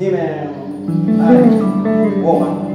Amen. Amen. Woman.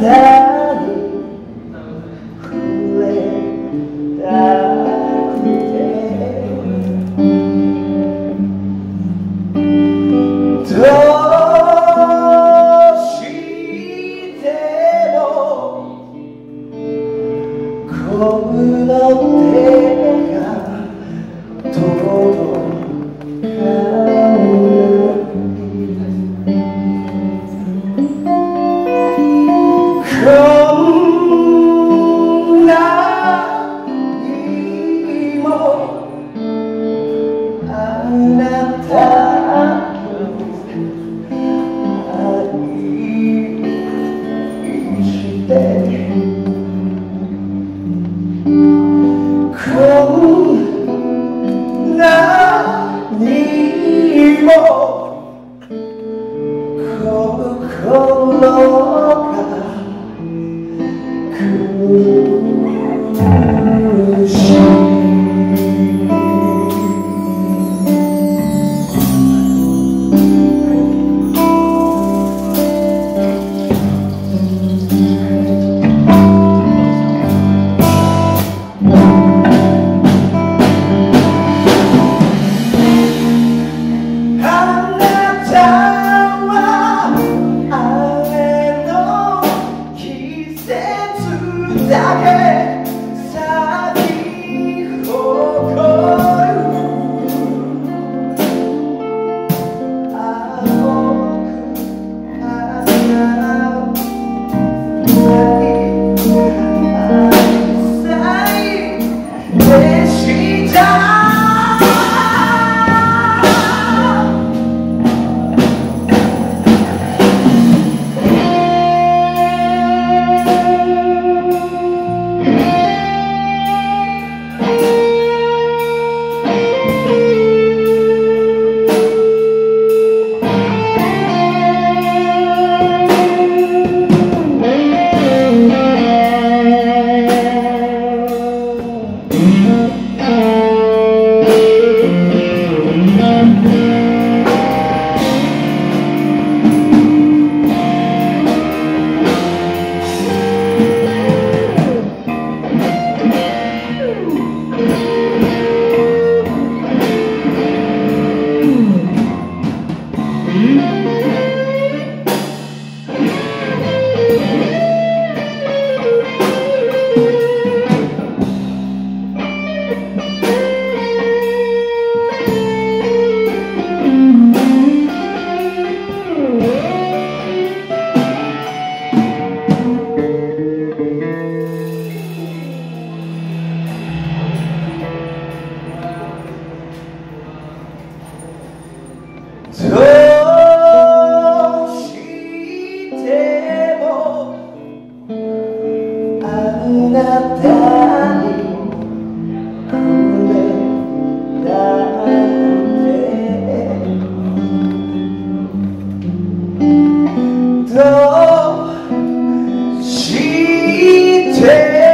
たに触れたくてどうしてもこぶの手 Oh, oh, oh. し